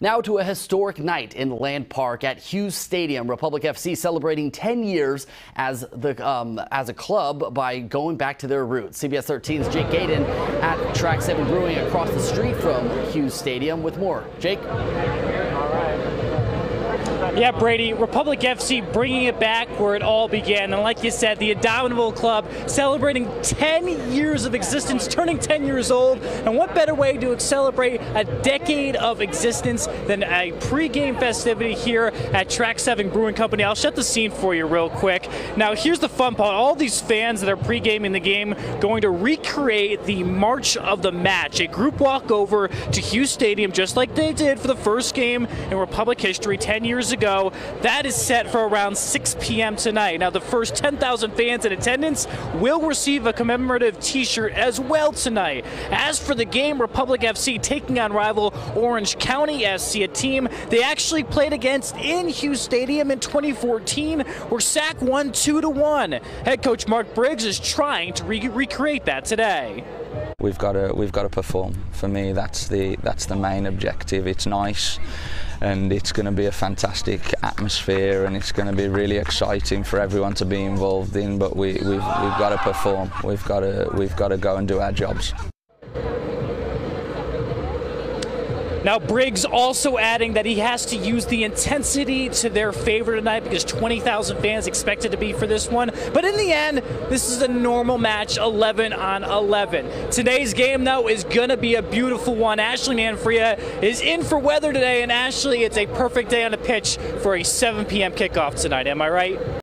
Now to a historic night in Land Park at Hughes Stadium. Republic FC celebrating 10 years as the um, as a club by going back to their roots. CBS 13's Jake Gayden at Track 7 Brewing across the street from Hughes Stadium with more. Jake? Yeah, Brady, Republic FC bringing it back where it all began. And like you said, the Indomitable Club celebrating 10 years of existence, turning 10 years old. And what better way to celebrate a decade of existence than a pregame festivity here at Track 7 Brewing Company? I'll set the scene for you real quick. Now, here's the fun part. All these fans that are pregaming the game going to recreate the March of the Match, a group walk over to Hughes Stadium just like they did for the first game in Republic history 10 years ago That is set for around 6 p.m. tonight. Now, the first 10,000 fans in attendance will receive a commemorative t shirt as well tonight. As for the game, Republic FC taking on rival Orange County SC, a team they actually played against in Hughes Stadium in 2014, where SAC won 2 to 1. Head coach Mark Briggs is trying to re recreate that today we've got to we've got to perform. For me, that's the that's the main objective. It's nice, and it's going to be a fantastic atmosphere, and it's going to be really exciting for everyone to be involved in. But we we've we've got to perform. We've got to we've got to go and do our jobs. Now, Briggs also adding that he has to use the intensity to their favor tonight because 20,000 fans expected to be for this one. But in the end, this is a normal match, 11 on 11. Today's game, though, is going to be a beautiful one. Ashley Manfria is in for weather today, and Ashley, it's a perfect day on the pitch for a 7 p.m. kickoff tonight. Am I right?